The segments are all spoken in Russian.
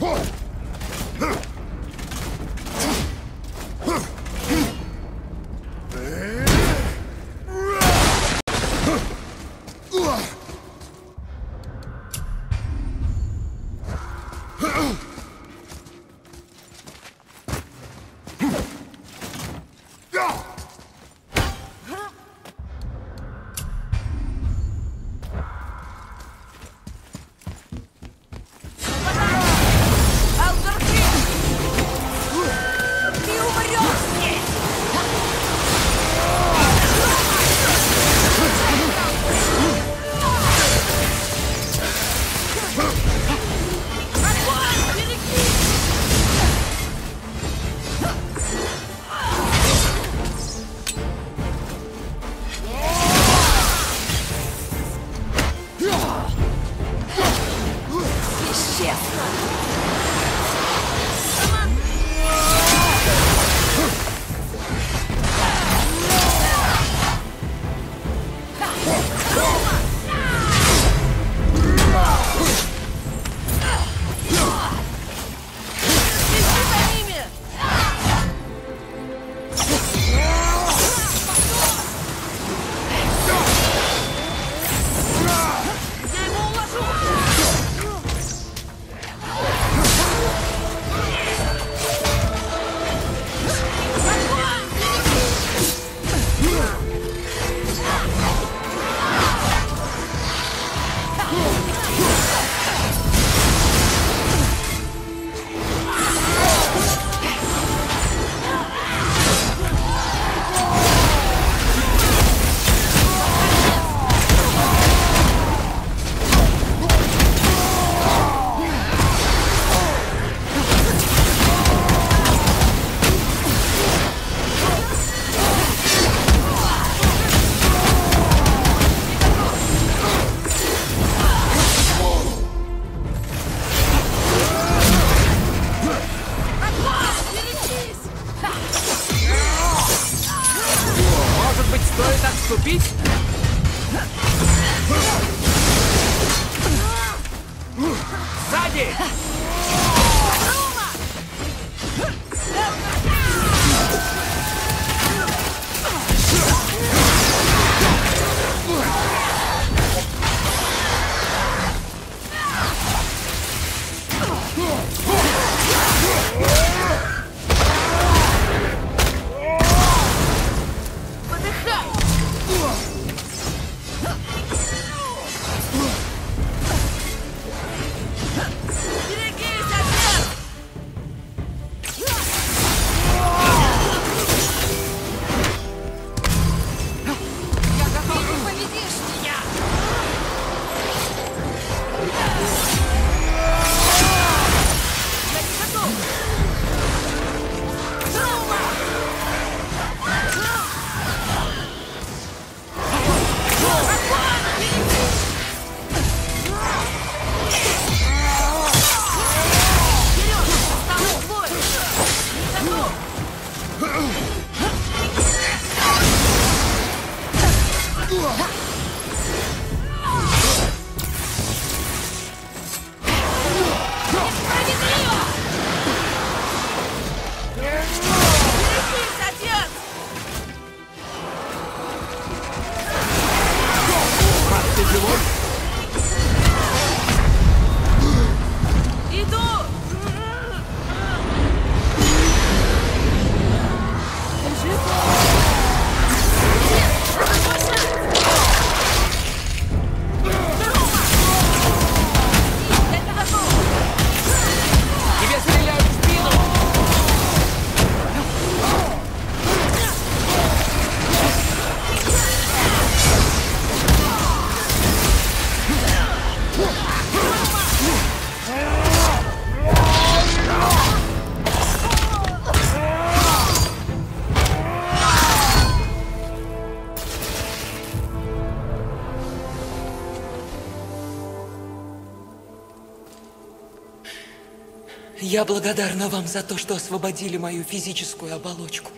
Whoa! Благодарна вам за то, что освободили мою физическую оболочку.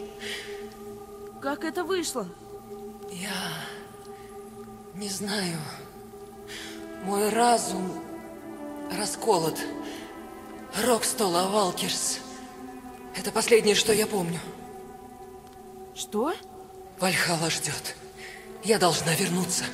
Как это вышло? Я не знаю. Мой разум расколот. Рокстола Валкерс. Это последнее, что я помню. Что? Вальхала ждет. Я должна вернуться.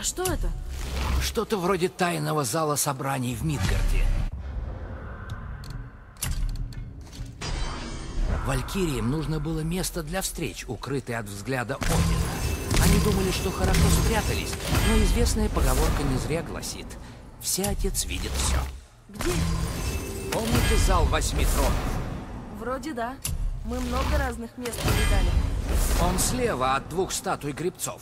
А что это? Что-то вроде тайного зала собраний в Мидгарде. Валькириям нужно было место для встреч, укрытое от взгляда Одина. Они думали, что хорошо спрятались, но известная поговорка не зря гласит «Всеотец видит все». Где? Помните зал восьми тронов? Вроде да. Мы много разных мест повидали. Он слева от двух статуй грибцов.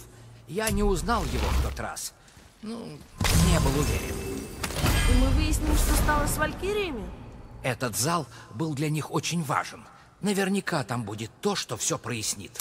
Я не узнал его в тот раз. Ну, не был уверен. И мы выясним, что стало с Валькириями? Этот зал был для них очень важен. Наверняка там будет то, что все прояснит.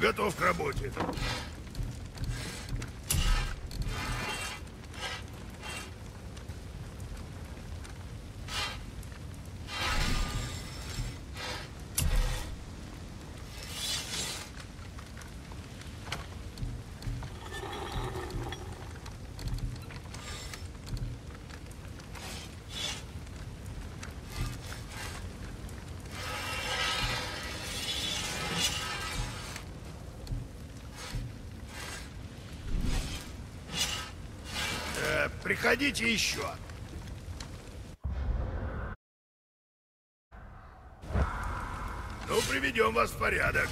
Готов к работе. Приходите еще. Ну, приведем вас в порядок.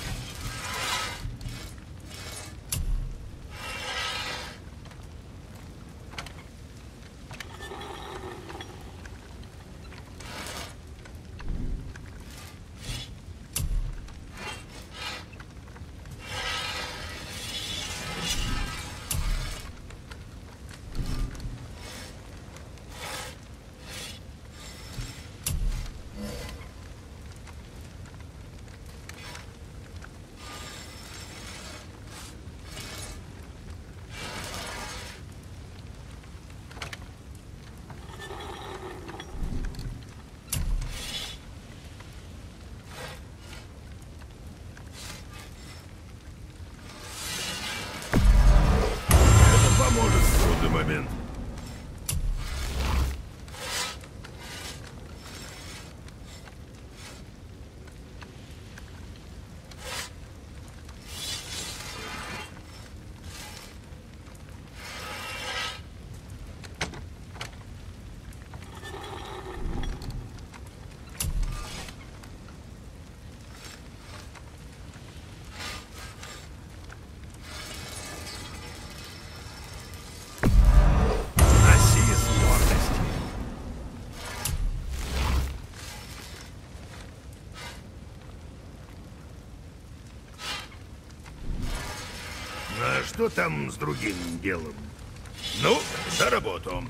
Что там с другим делом? Ну, за работу.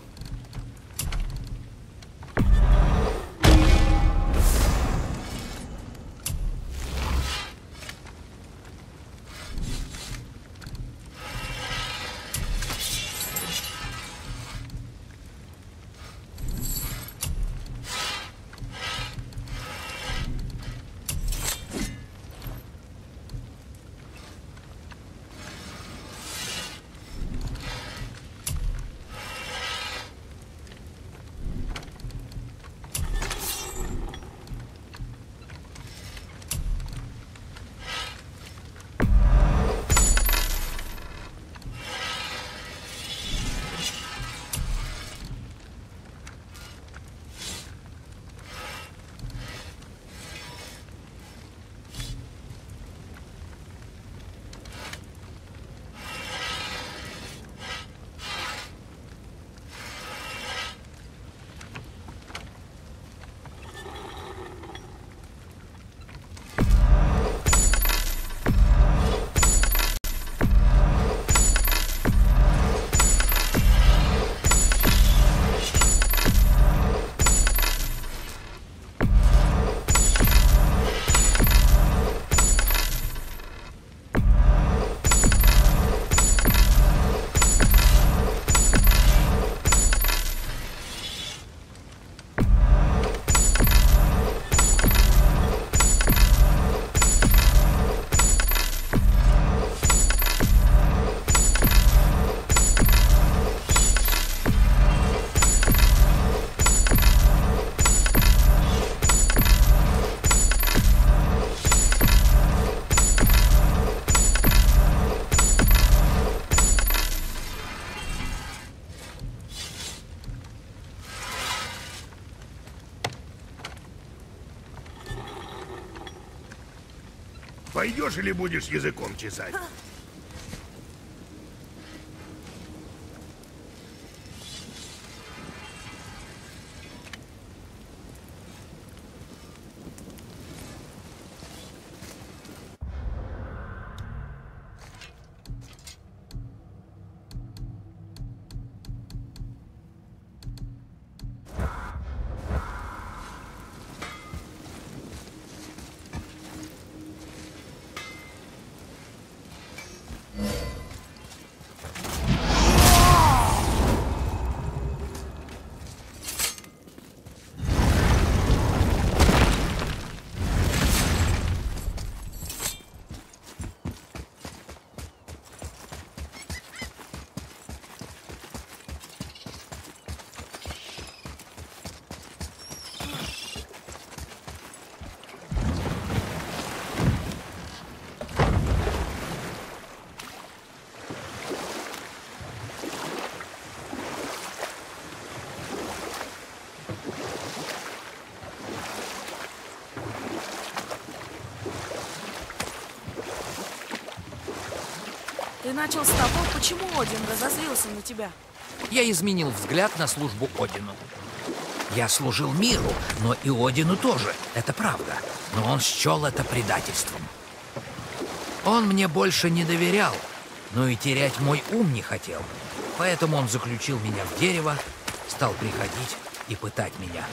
Пойдешь или будешь языком чесать? Начал с того, почему Один разозлился на тебя. Я изменил взгляд на службу Одину. Я служил миру, но и Одину тоже, это правда. Но он счел это предательством. Он мне больше не доверял, но и терять мой ум не хотел. Поэтому он заключил меня в дерево, стал приходить и пытать меня.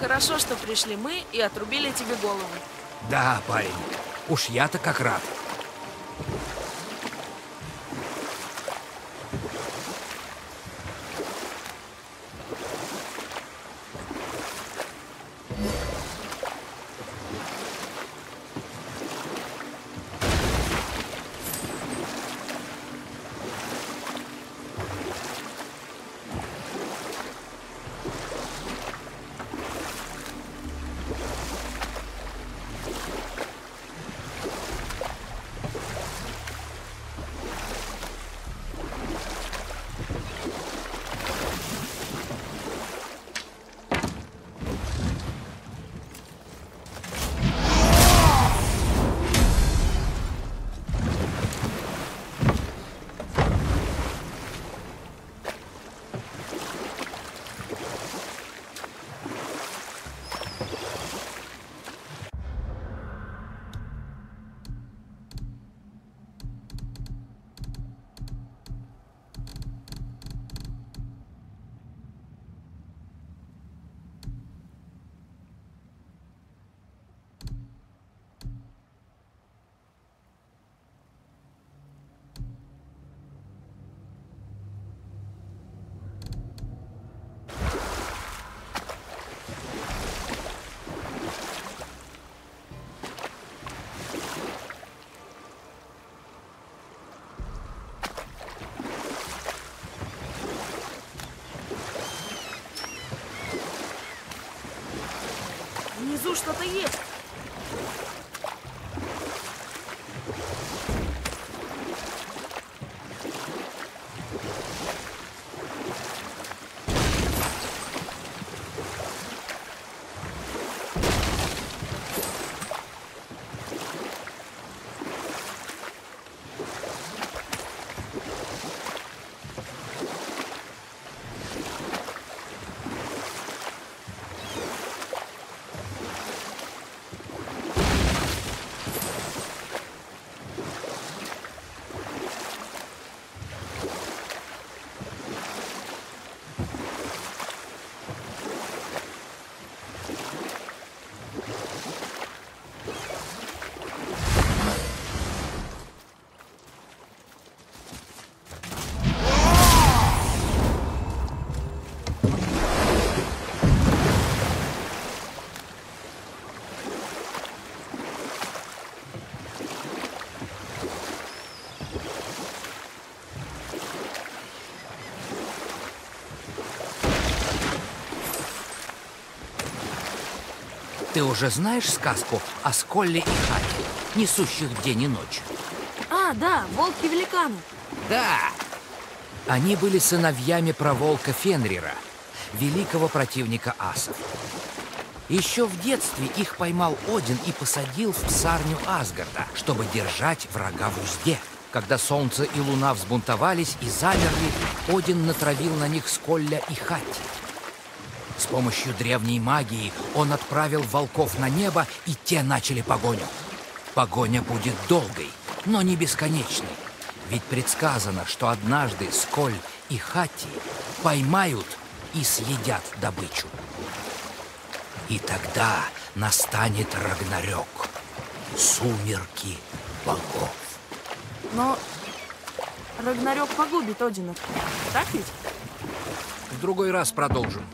Хорошо, что пришли мы и отрубили тебе голову. Да, парень, уж я-то как рад. Внизу что-то есть. Уже знаешь сказку о Сколле и Хате, несущих день и ночь? А, да, волки-великаны. Да! Они были сыновьями проволка Фенрира, великого противника асов. Еще в детстве их поймал Один и посадил в псарню Асгарда, чтобы держать врага в узде. Когда солнце и луна взбунтовались и замерли, Один натравил на них Сколля и Хати. Помощью древней магии он отправил волков на небо, и те начали погоню. Погоня будет долгой, но не бесконечной. Ведь предсказано, что однажды Сколь и Хати поймают и съедят добычу. И тогда настанет Рагнарёк, сумерки богов. Но Рагнарёк погубит Одина. Так ведь? В другой раз продолжим.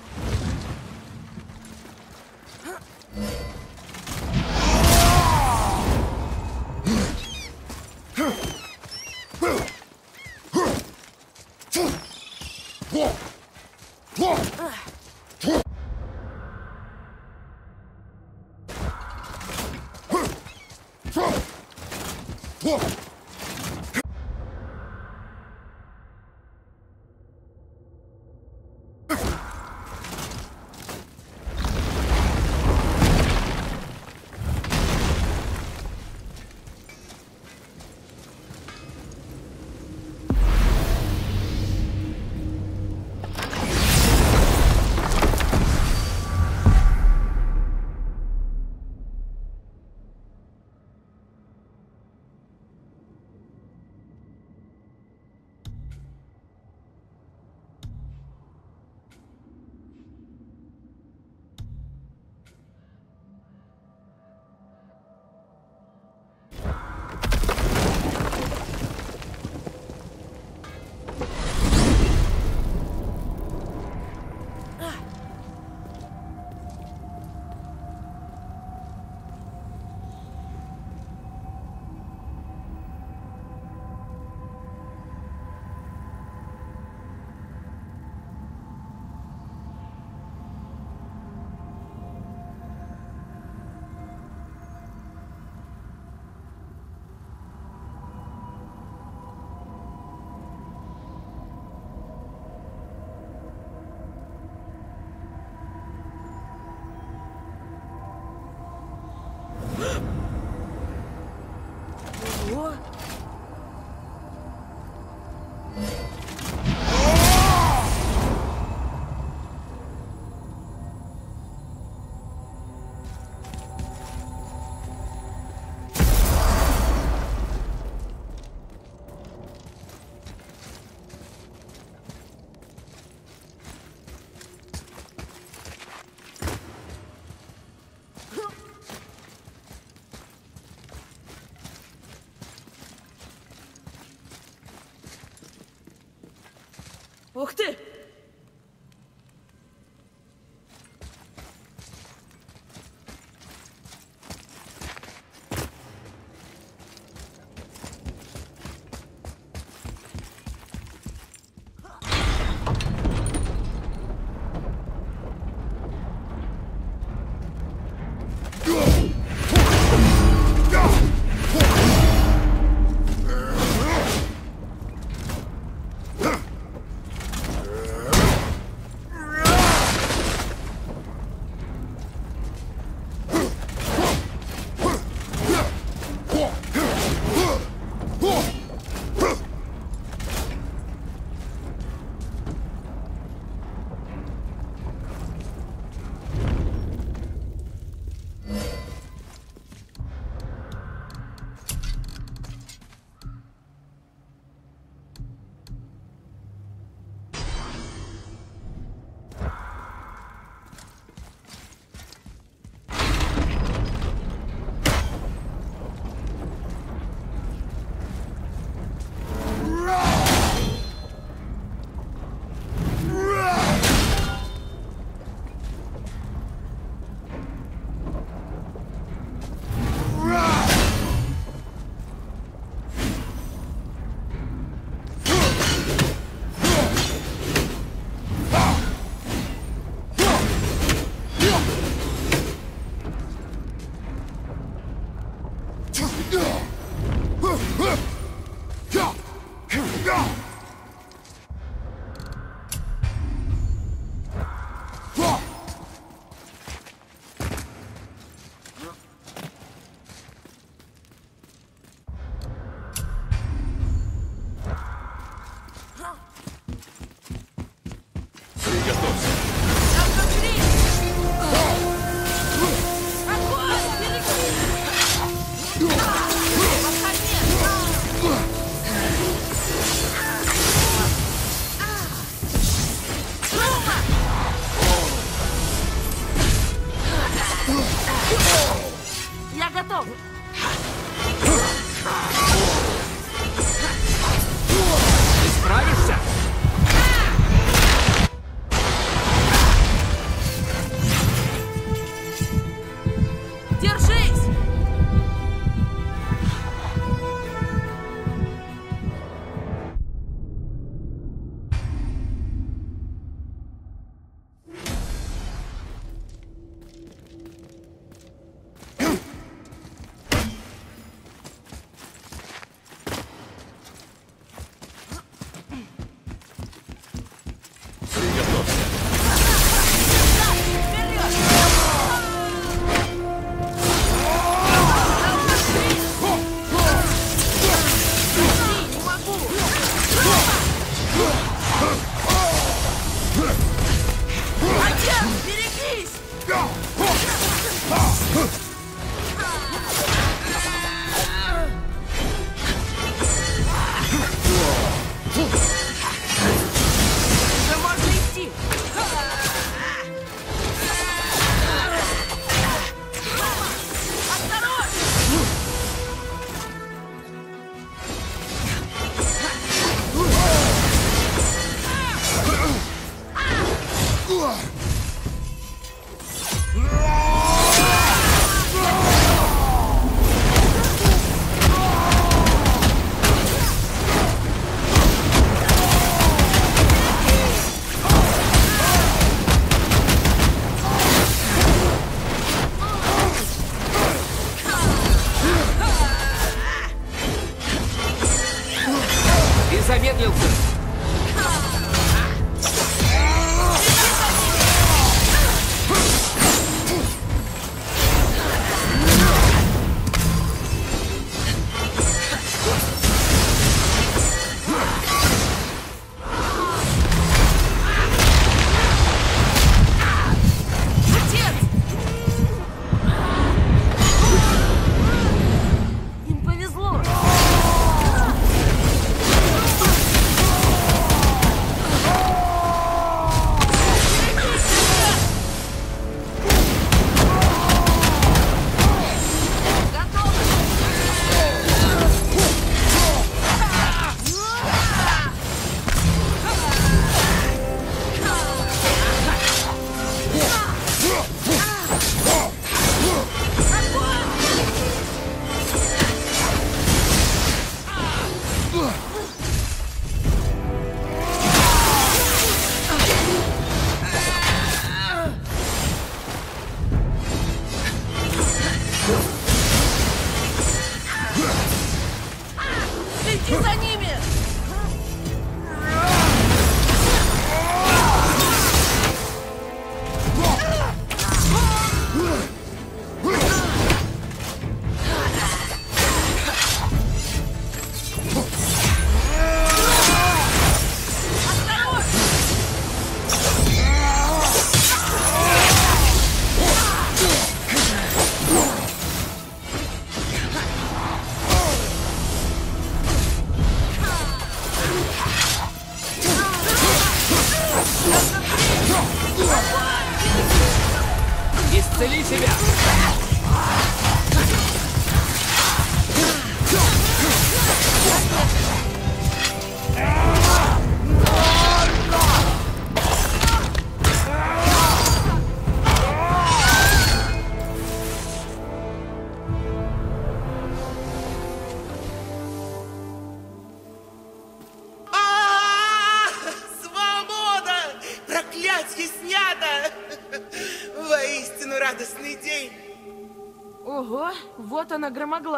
åkte.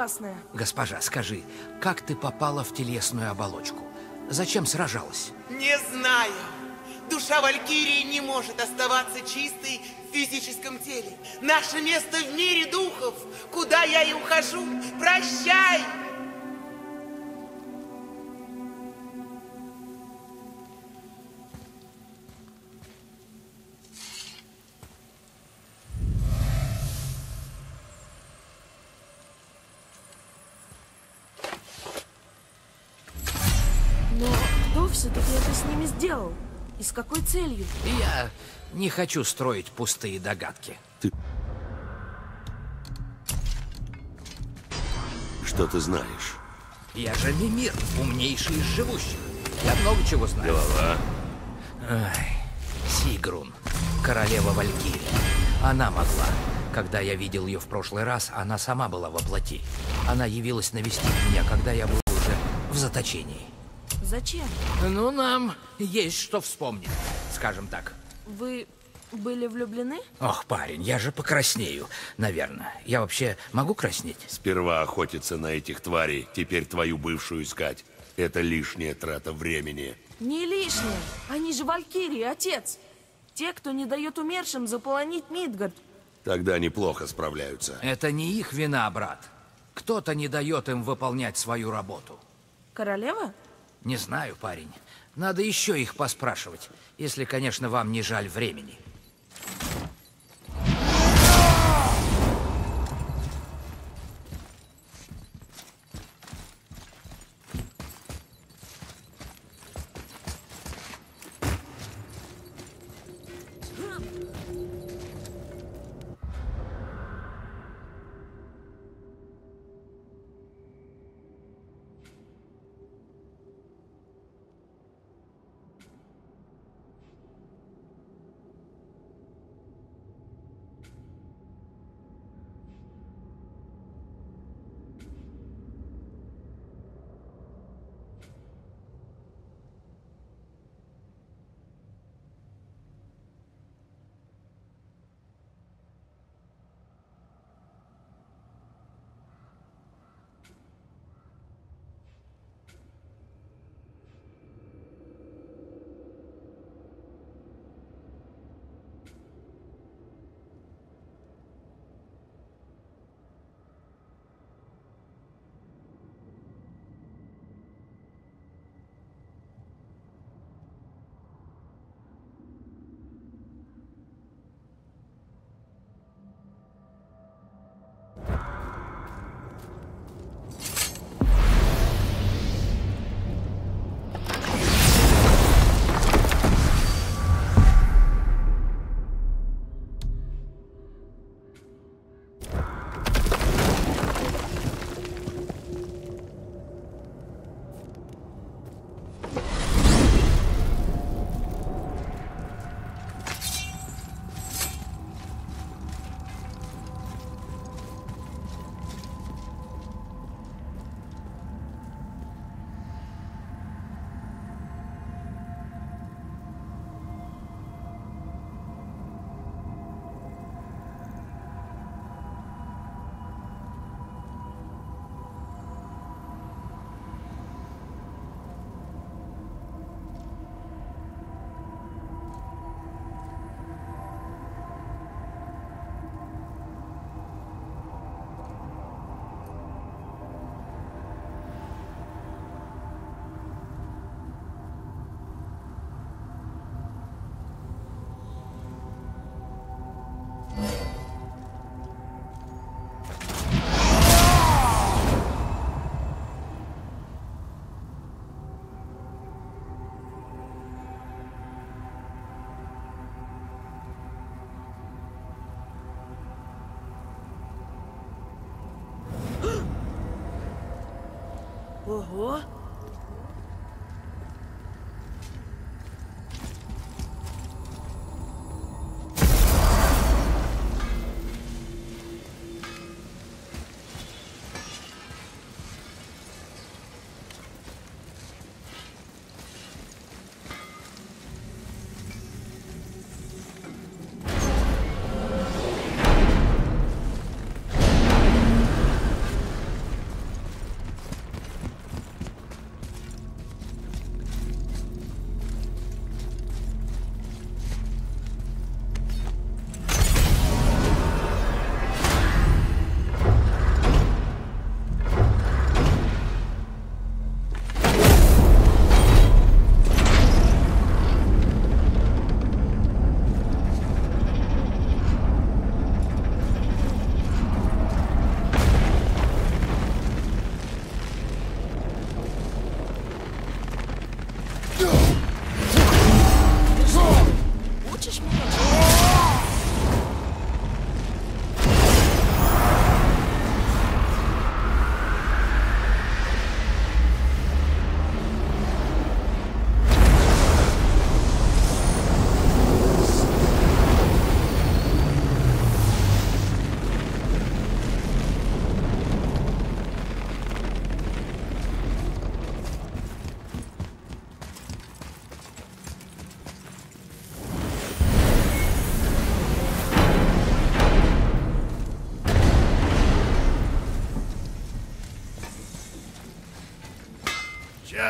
Громогласная. Госпожа, скажи, как ты попала в телесную оболочку? Зачем сражалась? Не знаю. Душа Валькирии не может оставаться чистой в физическом теле. Наше место в мире духов. Куда я и ухожу. Прощай! Какой целью? Я не хочу строить пустые догадки. Что ты знаешь? Я же Мимир, умнейший из живущих. Я много чего знаю. Голова. Ай, Сигрун, королева Валькирии. Она могла. Когда я видел ее в прошлый раз, она сама была во плоти. Она явилась навестить меня, когда я был уже в заточении. Зачем? Ну, нам есть что вспомнить, скажем так. Вы были влюблены? Ох, парень, я же покраснею, наверное. Я вообще могу краснеть? Сперва охотиться на этих тварей, теперь твою бывшую искать. Это лишняя трата времени. Не лишнее. Они же валькирии, отец. Те, кто не дает умершим заполонить Мидгард. Тогда неплохо справляются. Это не их вина, брат. Кто-то не дает им выполнять свою работу. Королева? Не знаю, парень. Надо еще их поспрашивать, если, конечно, вам не жаль времени. horror.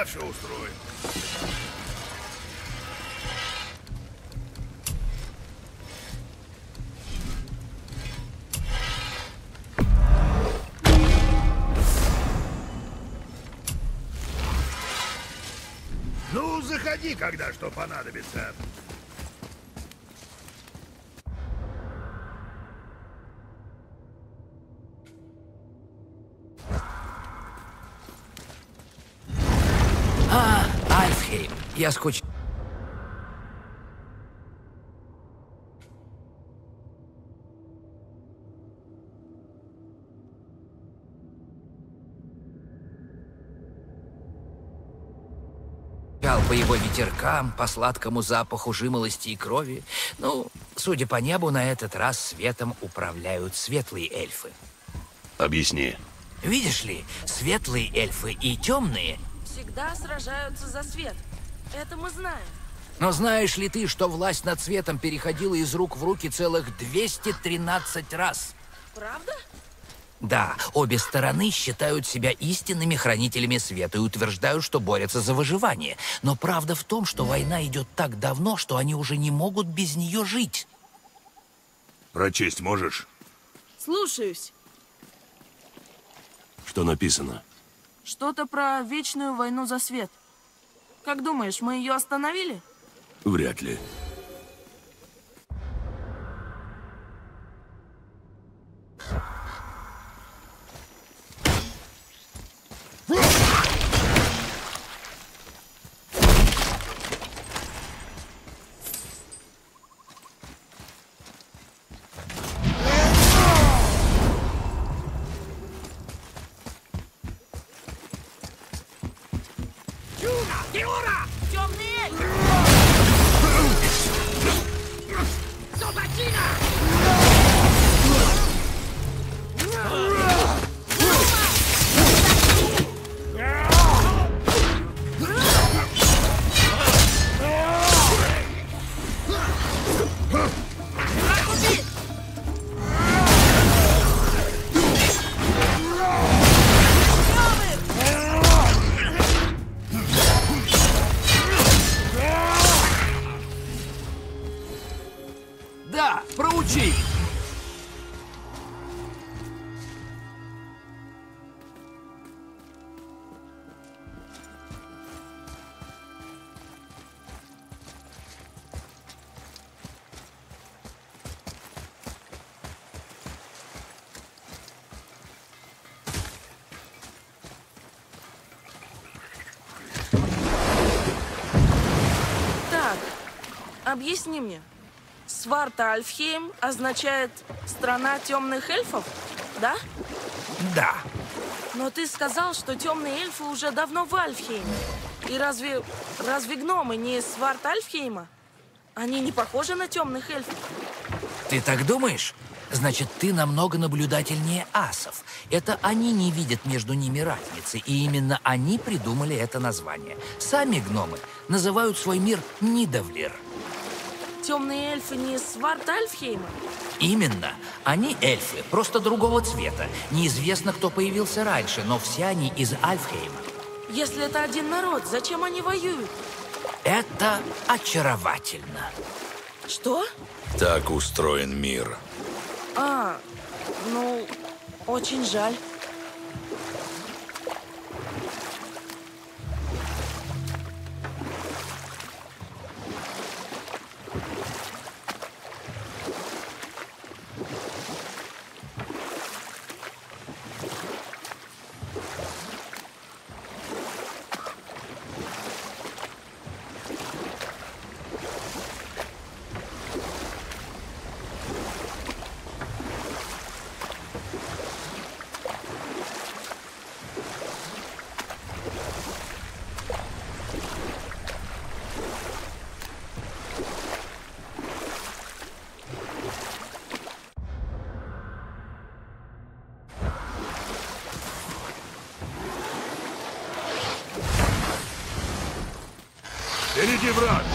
Все устроим. Ну, заходи, когда что понадобится. Я скуч... По его ветеркам, по сладкому запаху жимолости и крови. Ну, судя по небу, на этот раз светом управляют светлые эльфы. Объясни. Видишь ли, светлые эльфы и темные Всегда сражаются за свет. Это мы знаем. Но знаешь ли ты, что власть над светом переходила из рук в руки целых 213 раз? Правда? Да, обе стороны считают себя истинными хранителями света и утверждают, что борются за выживание. Но правда в том, что война идет так давно, что они уже не могут без нее жить. Прочесть можешь? Слушаюсь. Что написано? Что-то про вечную войну за свет. Как думаешь, мы ее остановили? Вряд ли. Объясни мне. Сварта Альфхейм означает «страна темных эльфов», да? Да. Но ты сказал, что темные эльфы уже давно в Альфхейме. И разве... разве гномы не из Сварт Альфхейма? Они не похожи на темных эльфов. Ты так думаешь? Значит, ты намного наблюдательнее асов. Это они не видят между ними разницы, и именно они придумали это название. Сами гномы называют свой мир Нидавлир. Темные эльфы не из Сварт Альфхейма? Именно. Они эльфы, просто другого цвета. Неизвестно, кто появился раньше, но все они из Альфхейма. Если это один народ, зачем они воюют? Это очаровательно. Что? Так устроен мир. А, ну, очень жаль. Враг!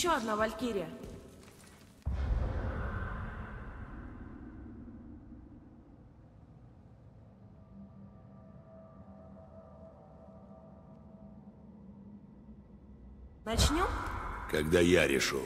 Еще одна Валькирия. Начнем? Когда я решу.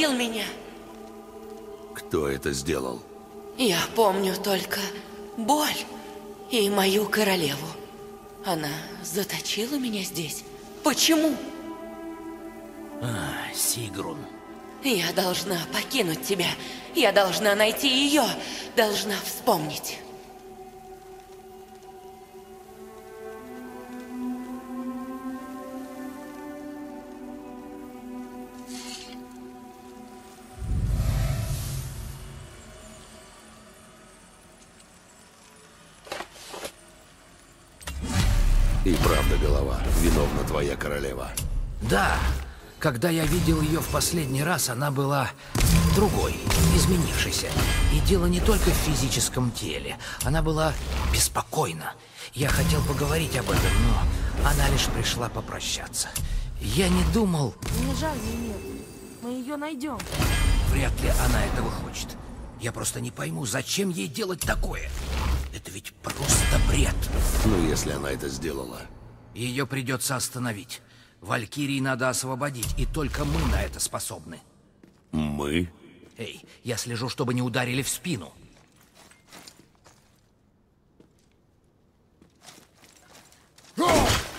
Освободил меня. Кто это сделал? Я помню только боль и мою королеву. Она заточила меня здесь. Почему? А, Сигрун. Я должна покинуть тебя. Я должна найти ее. Должна вспомнить. Да, когда я видел ее в последний раз, она была другой, изменившейся. И дело не только в физическом теле. Она была беспокойна. Я хотел поговорить об этом, но она лишь пришла попрощаться. Я не думал, Мне жаль, нет. Мы ее найдем. вряд ли она этого хочет. Я просто не пойму, зачем ей делать такое. Это ведь просто бред. Ну, если она это сделала. Ее придется остановить. Валькирий надо освободить, и только мы на это способны. Мы? Эй, я слежу, чтобы не ударили в спину. Oh!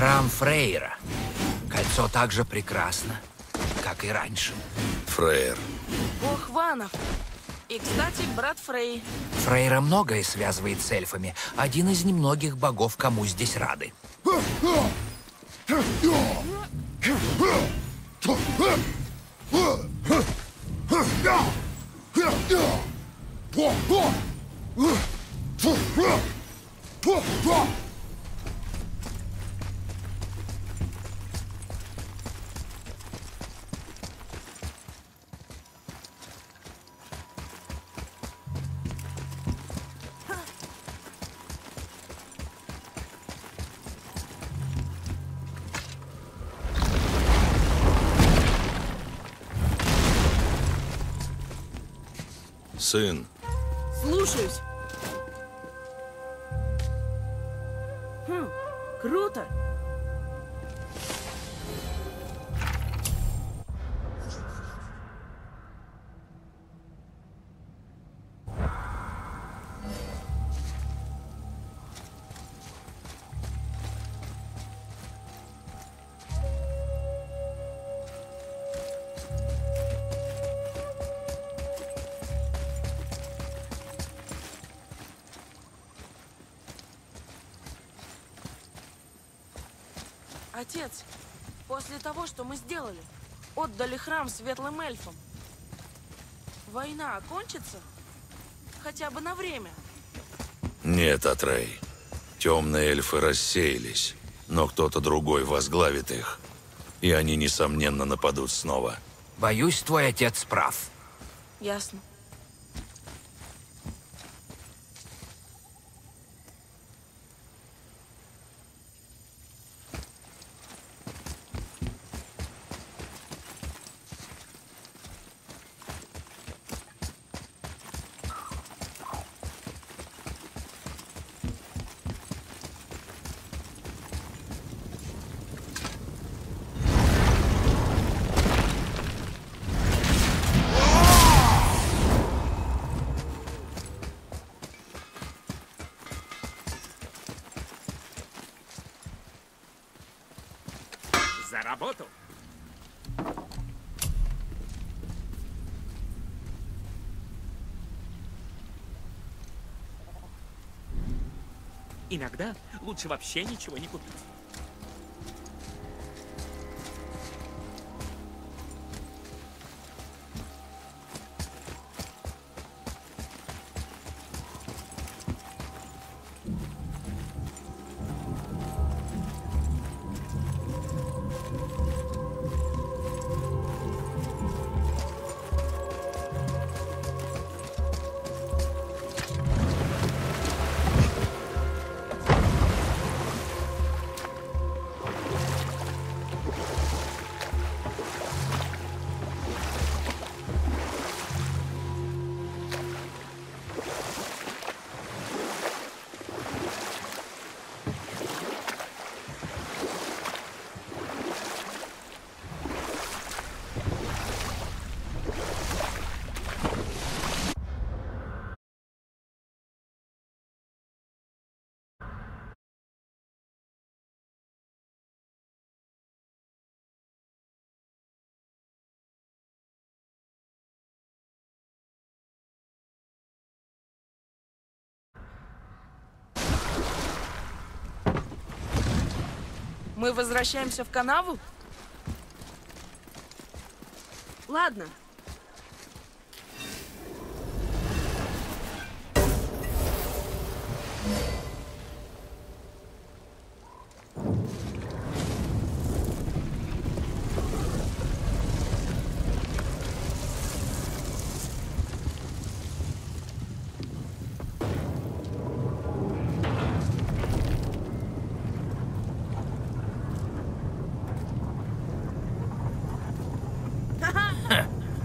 Храм Фрейра. Кольцо так же прекрасно, как и раньше. Фрейр. Бог Ванов. И, кстати, брат Фрей. Фрейра многое связывает с эльфами. Один из немногих богов, кому здесь рады. Сын, Слушаюсь. Отец, после того, что мы сделали, отдали храм светлым эльфам. Война окончится? Хотя бы на время. нет, Атрей. Темные эльфы рассеялись, но кто-то другой возглавит их. И они, несомненно, нападут снова. Боюсь, твой отец прав. Ясно. За работу! Иногда лучше вообще ничего не купить. Мы возвращаемся в канаву? Ладно.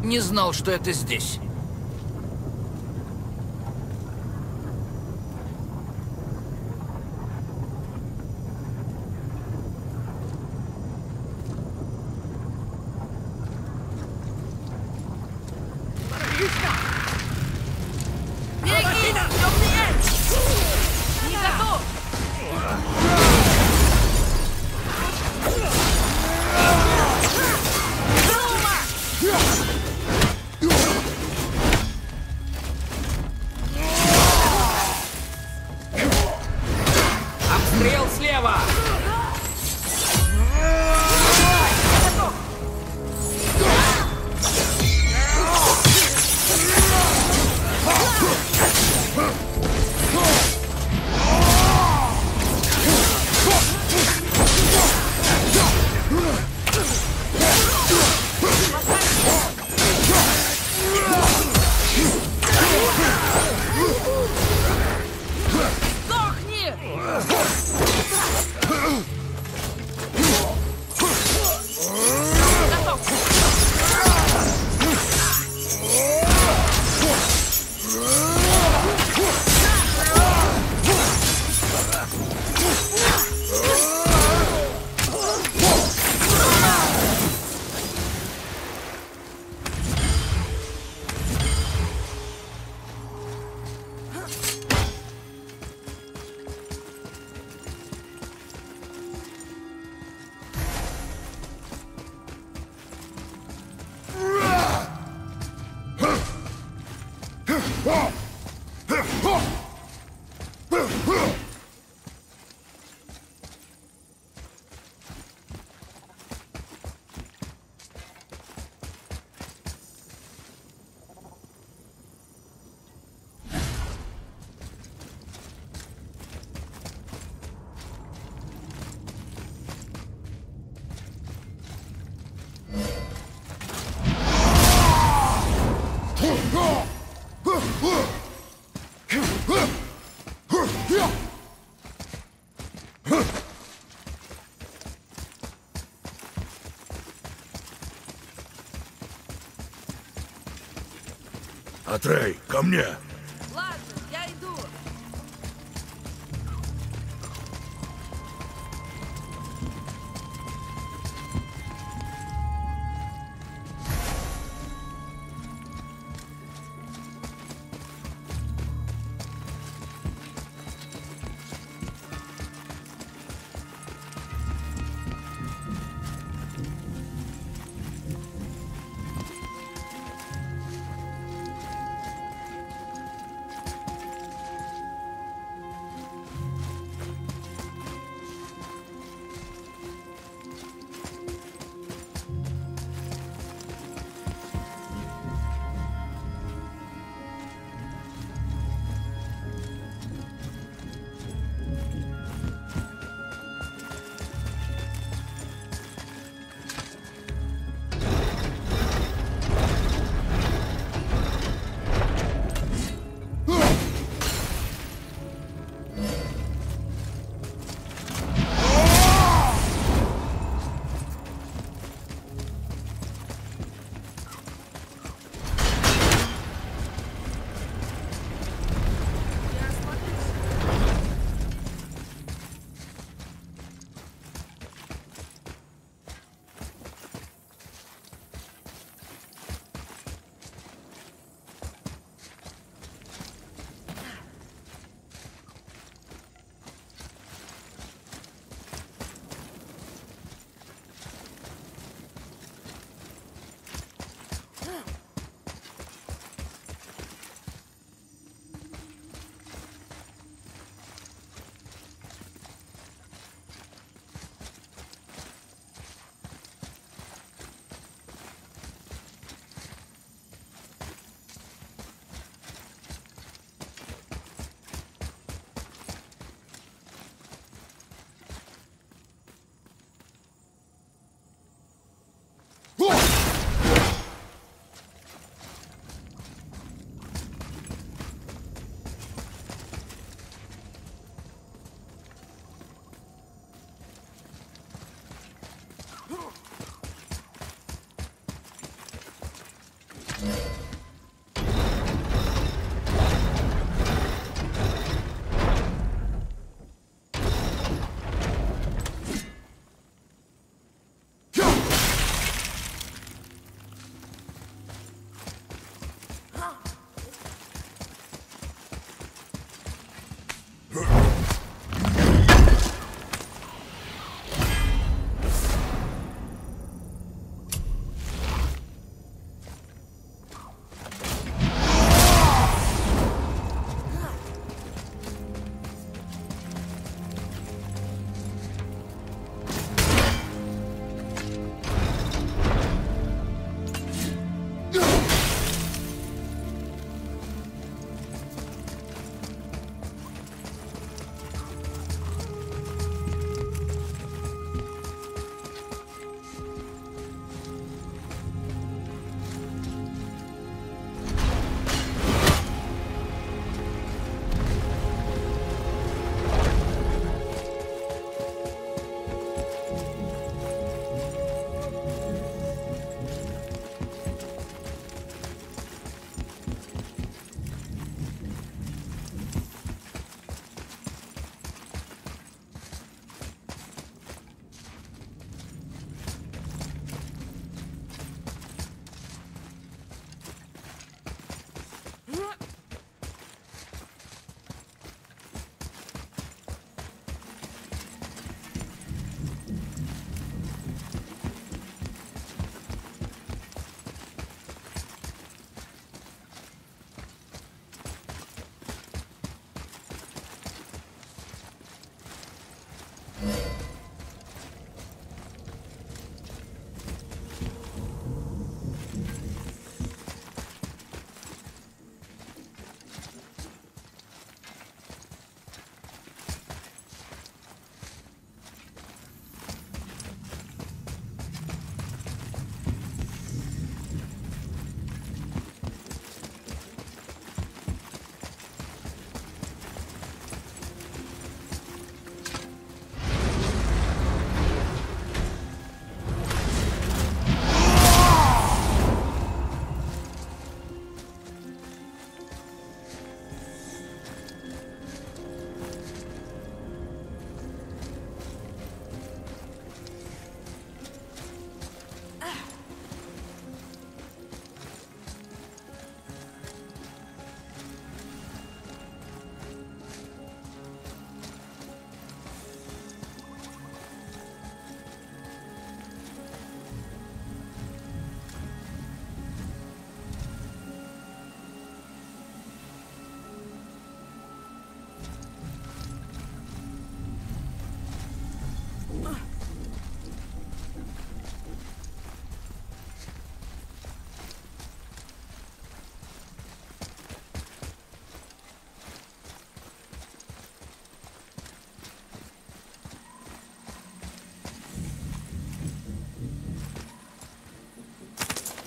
Не знал, что это здесь. Атрей,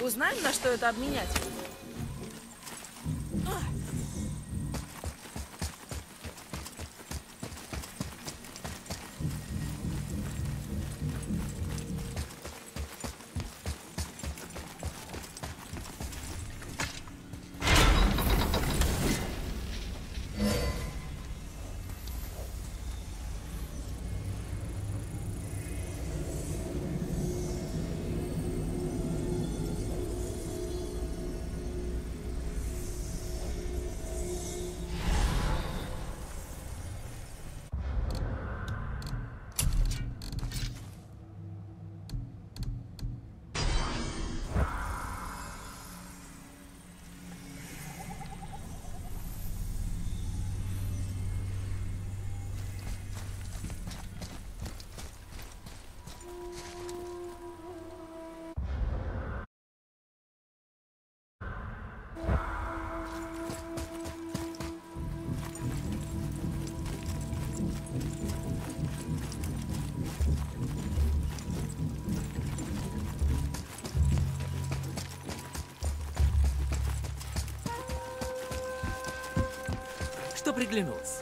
узнаем, на что это обменять? Что приглянулось?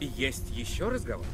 Есть еще разговор?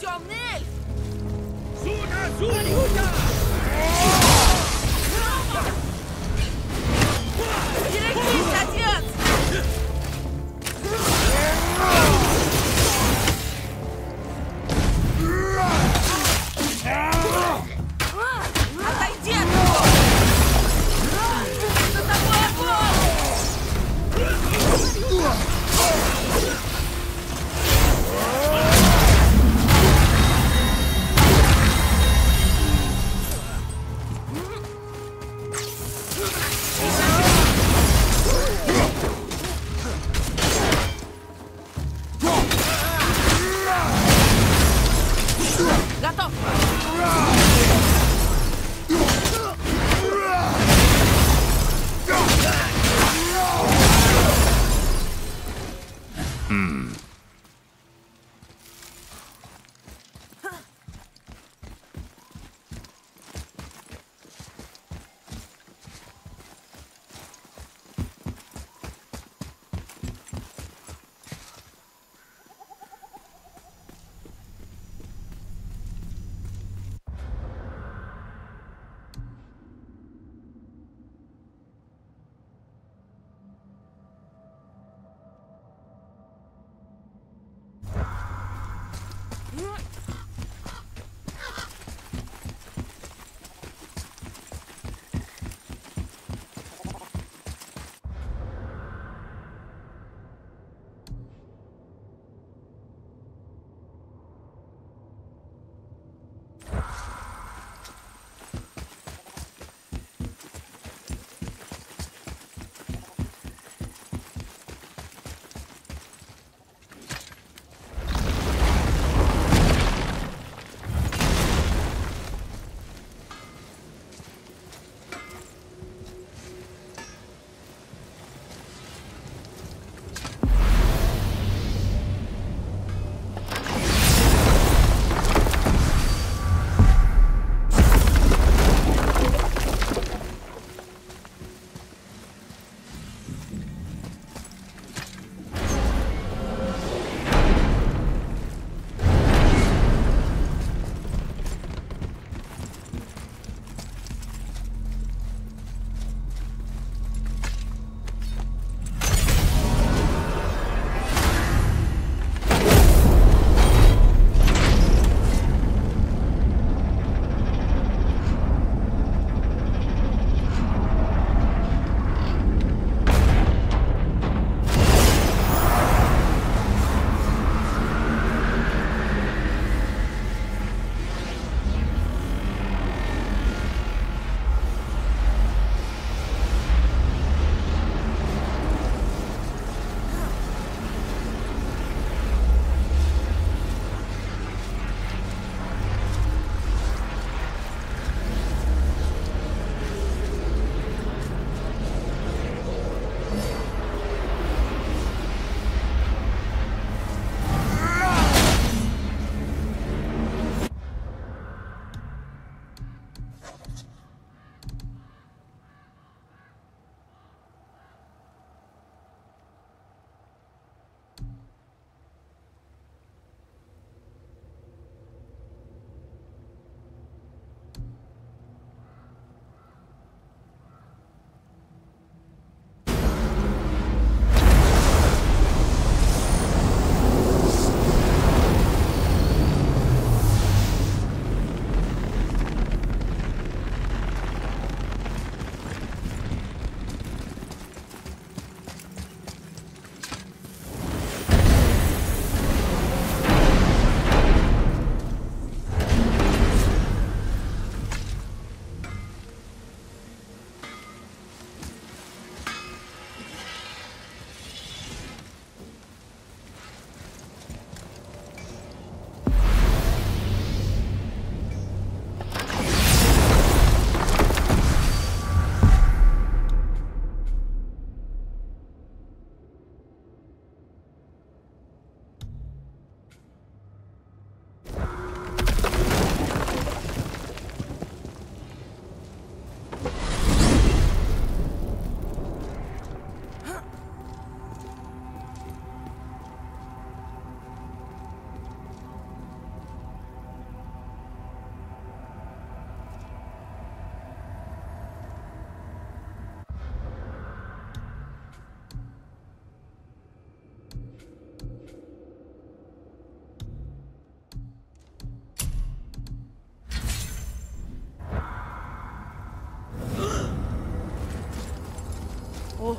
Темный эльф! Берегись, 走，走，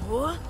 horror.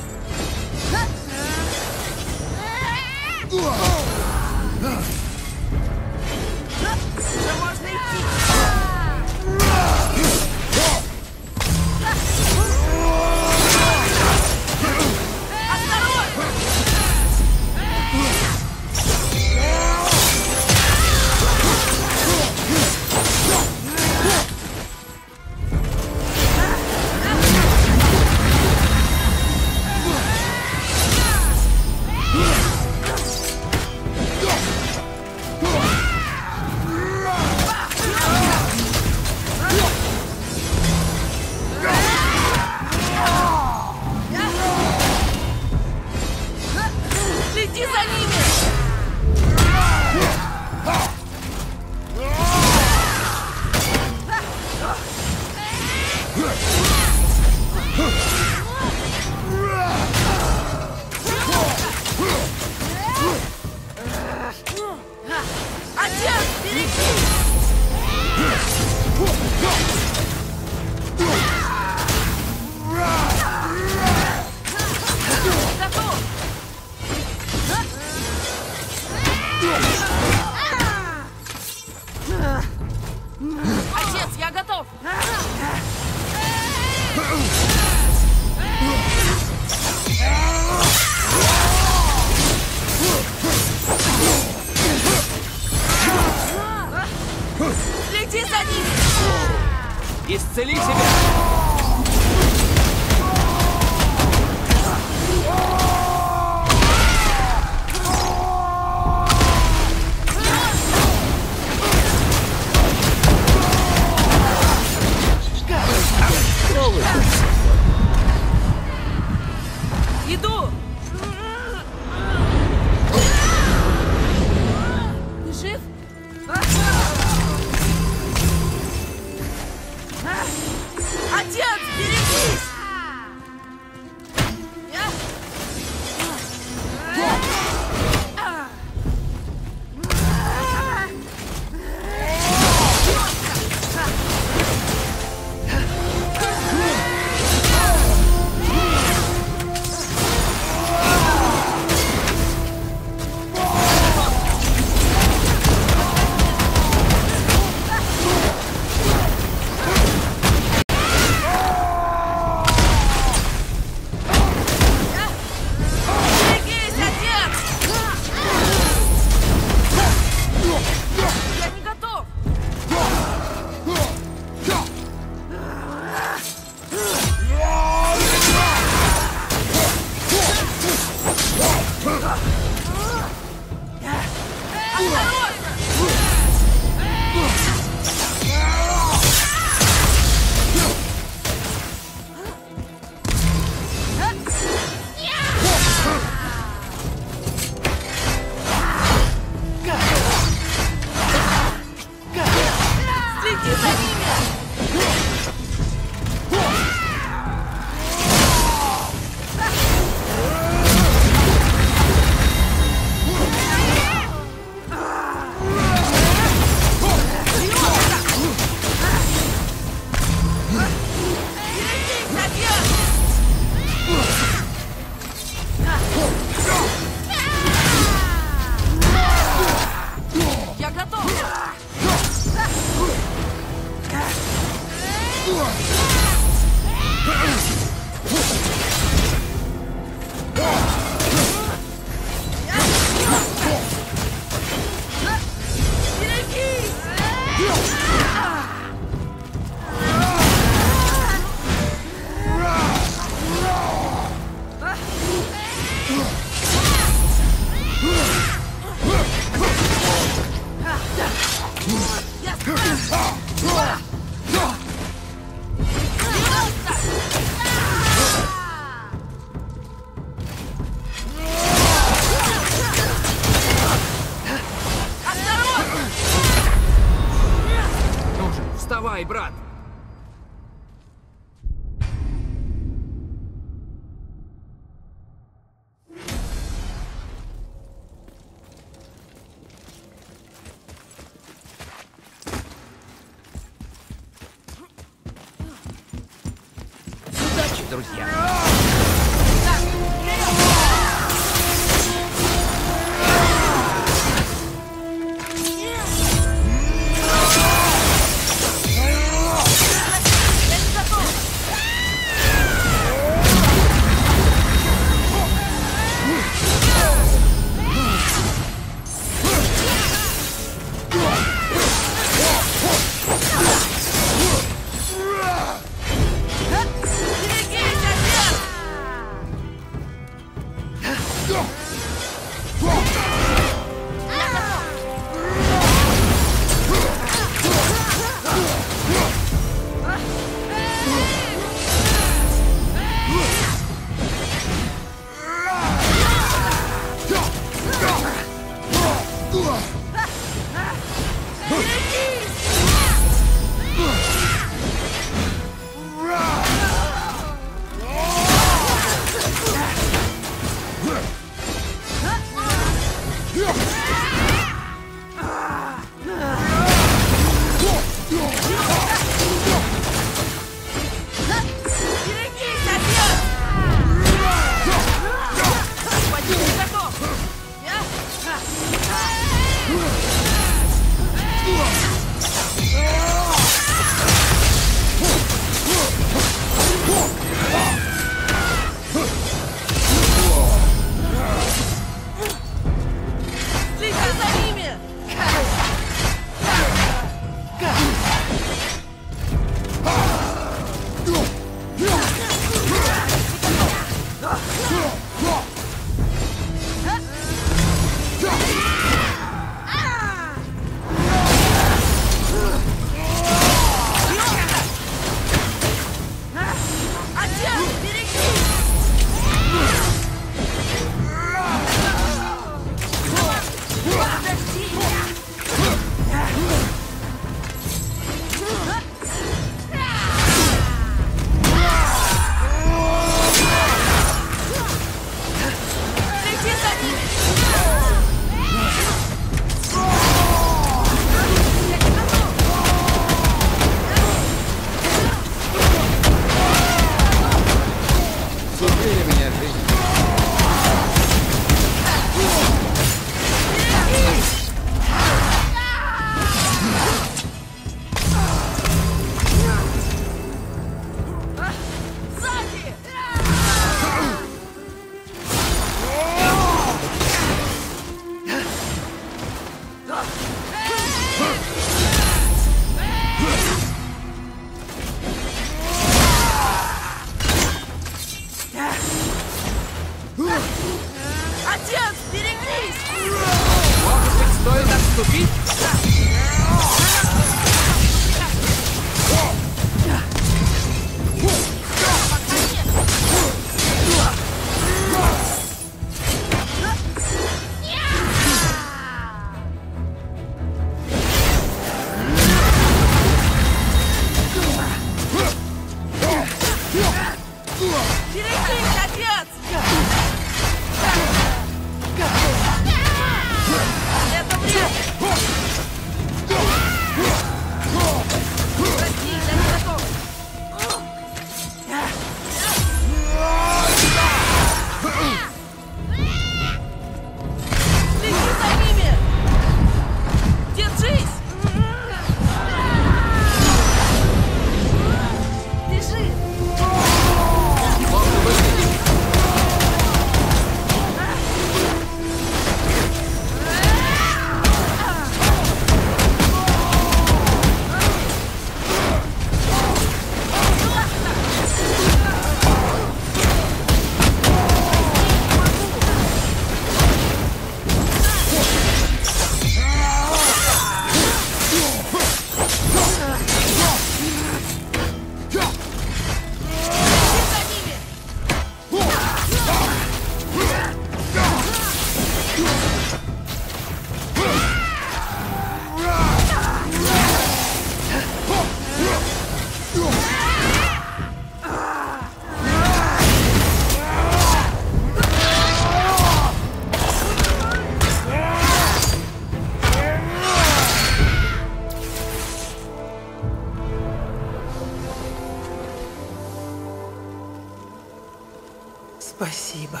Спасибо.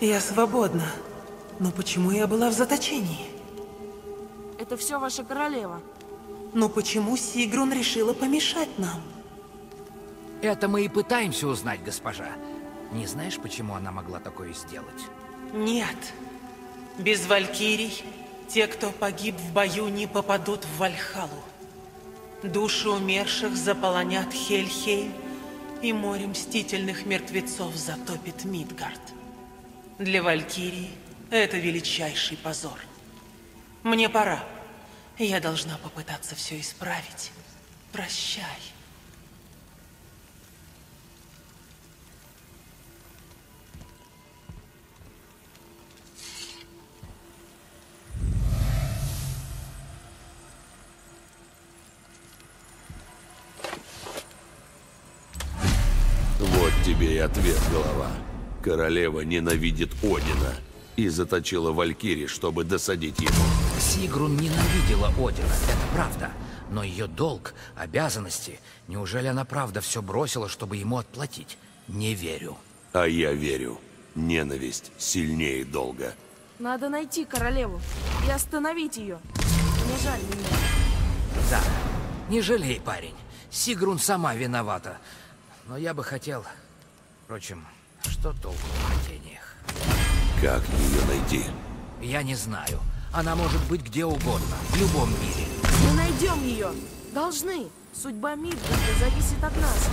Я свободна. Но почему я была в заточении? Это все ваша королева. Но почему Сигрун решила помешать нам? Это мы и пытаемся узнать, госпожа. Не знаешь, почему она могла такое сделать? Нет. Без Валькирий те, кто погиб в бою, не попадут в Вальхалу. Души умерших заполонят Хельхейм, и море мстительных мертвецов затопит Мидгард. Для Валькирии это величайший позор. Мне пора. Я должна попытаться все исправить. Прощай. Голова. Королева ненавидит Одина и заточила Валькири, чтобы досадить ему. Сигрун ненавидела Одина, это правда. Но ее долг, обязанности... Неужели она правда все бросила, чтобы ему отплатить? Не верю. А я верю. Ненависть сильнее долга. Надо найти королеву и остановить ее. Мне жаль меня. Да, не жалей, парень. Сигрун сама виновата. Но я бы хотел... Впрочем, что толку в хотениях? Как ее найти? Я не знаю. Она может быть где угодно, в любом мире. Мы найдем ее. Должны. Судьба Мидгарда зависит от нас.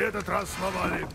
Этот раз сломали.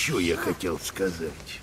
Еще я хотел сказать?